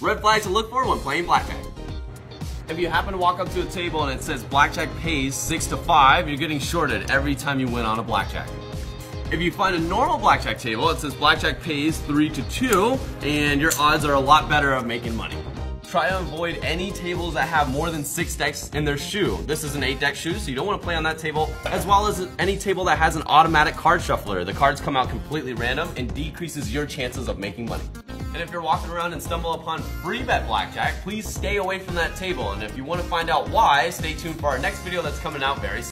Red flags to look for when playing blackjack. If you happen to walk up to a table and it says blackjack pays 6 to 5, you're getting shorted every time you win on a blackjack. If you find a normal blackjack table, it says blackjack pays 3 to 2, and your odds are a lot better of making money. Try to avoid any tables that have more than 6 decks in their shoe. This is an 8 deck shoe, so you don't want to play on that table, as well as any table that has an automatic card shuffler. The cards come out completely random and decreases your chances of making money. And if you're walking around and stumble upon free bet blackjack, please stay away from that table. And if you want to find out why, stay tuned for our next video that's coming out very soon.